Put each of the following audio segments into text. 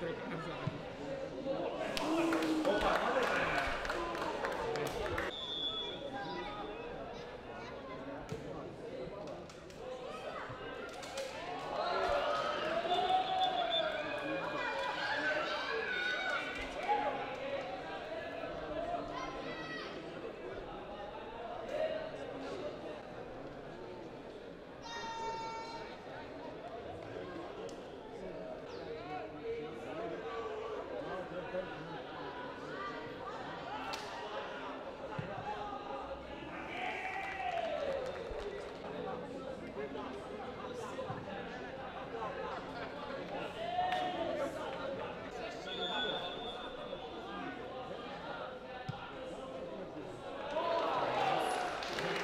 Big I'm sorry.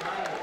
Gracias.